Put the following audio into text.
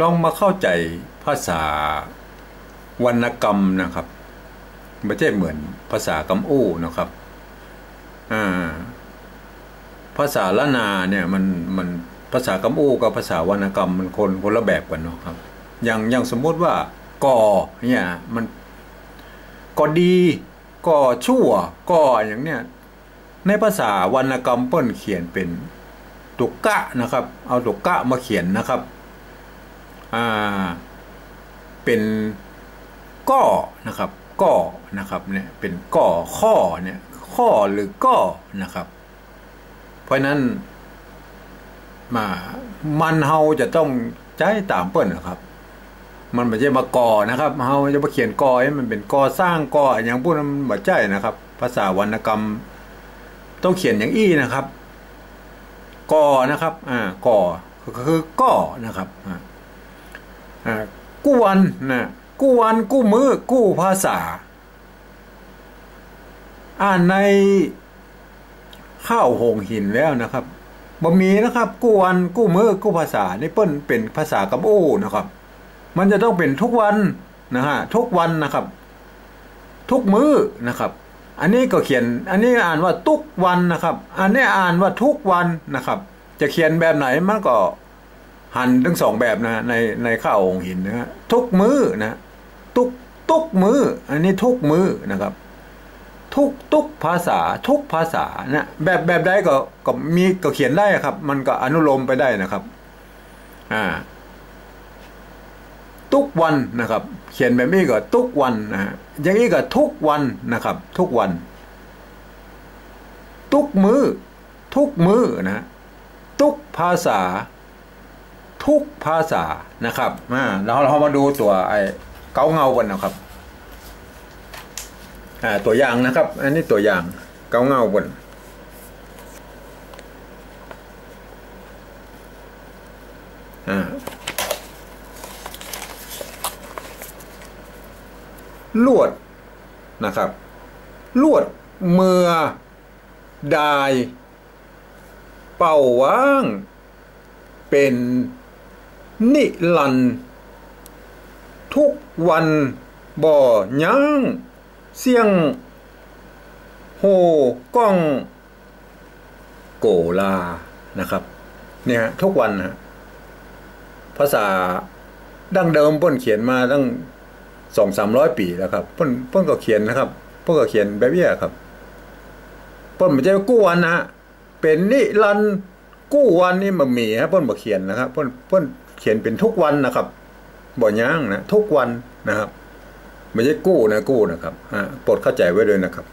ลองมาเข้าใจภาษาวรรณกรรมนะครับไม่ใช่เหมือนภาษากำอู้นะครับภาษาละนาเนี่ยมันมันภาษากำอู้กับภาษาวรรณกรรมมันคนคนละแบบกันเนาะครับ อย่างอย่างสมมติว่าก่อเนี่ยมันก่อดีก่อชั่วก่ออย่างเนี้ยในภาษาวรรณกรรมเปิ้นเขียนเป็นตุกกะนะครับ เอาตุกกะมาเขียนนะครับ เป็นก้อนะครับก้อนะครับเนี่ยเป็นก้อข้อเนี่ยข้อหรือก้อนะครับ เพราะนั้นมามันเฮาจะต้องใช้ตามเปิ้นนะครับ มันไม่ใช่มาก่อนะครับเฮาจะมาเขียนก่อให้มันเป็นก่อสร้างก่ออย่างพูดมันบ่ใช่นะครับ ภาษาวรรณกรรม ต้องเขียนอย่างอี้นะครับก่อนะครับ อ่าก่อคือก่อนะครับอ่า กู้วันนะกู้วันกู้มือกู้ภาษา อ่านในข้าวหงหินแล้วนะครับบ่มีนะครับกู้วันกู้มือกู้ภาษานี่เปิ้นเป็นภาษากำโอ้นะครับ มันจะต้องเป็นทุกวันนะฮะทุกวันนะครับ ทุกมื้อนะครับ อันนี้ก็เขียน อันนี้อ่านว่าทุกวันนะครับ อันนี้อ่านว่าทุกวันนะครับ จะเขียนแบบไหนมันก็ หั่นทั้งสองแบบนะในในข้าวองหินนะฮะทุกมือนะทุกทุกมืออันนี้ทุกมือนะครับ ทุกทุกภาษาทุกภาษานะแบบแบบใดก็ก็มีก็เขียนได้ครับ มันก็อนุโลมไปได้นะครับอ่าทุกวันนะครับ เขียนแบบนี้ก็ทุกวันนะฮะอย่างนี้ก็ทุกวันนะครับ ทุกวัน ทุกมือทุกมือนะทุกภาษา ทุกภาษานะครับอ่าแล้วเรามาดูตัวไอ้เกาเงากันนะครับอ่าตัวอย่างนะครับ อันนี้ตัวอย่างเกาเงาบนอ่าลวดนะครับ ลวดเมื่อดาย เป่าว่าง เป็น นิลัน ทุกวันบ่อยั้งเสียง โหก้องโกลานะครับ เนี่ยทุกวันนะภาษาดั้งเดิมป้นเขียนมาตั้งสองสามร้อยปีแล้วครับเพิ่นเพิ่นก็เขียนนะครับเพิ่นก็เขียนแบบนี้ครับเพิ่นไม่ใช่กู้วันนะเป็นนิรันกู้วันนี่มันมีฮะเพิ่นบ่เขียนนะครับเพิ่นเพิ่น เขียนเป็นทุกวันนะครับบ่ย่างนะทุกวันนะครับ ไม่ใช่กู้นะกู้นะครับอ่าโปรดเข้าใจไว้เลยนะครับ